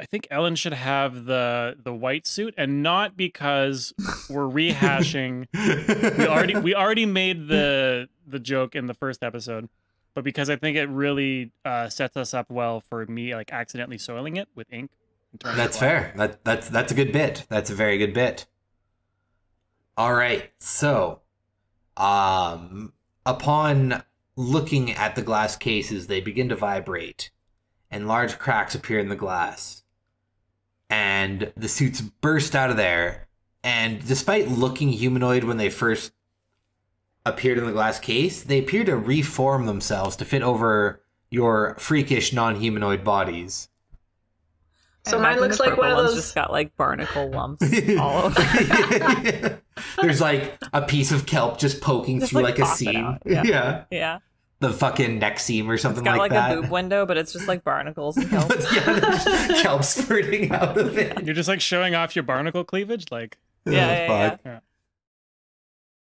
I think Ellen should have the the white suit, and not because we're rehashing. we already we already made the the joke in the first episode, but because I think it really uh, sets us up well for me like accidentally soiling it with ink. in terms of That's fair. That that's that's a good bit. That's a very good bit. All right. So, um upon looking at the glass cases, they begin to vibrate and large cracks appear in the glass. And the suits burst out of there. And despite looking humanoid when they first appeared in the glass case, they appear to reform themselves to fit over your freakish non-humanoid bodies. So I mine looks like one of those- just got like barnacle lumps all over. There's like a piece of kelp just poking Just, through like, like, a seam. yeah. Yeah. yeah, The fucking neck seam or it's something got like, like, that. a boob window, but it's just like barnacles and kelp. But yeah, kelp spurting out of it. You're just like showing off your barnacle cleavage, like yeah, yeah, yeah. fuck.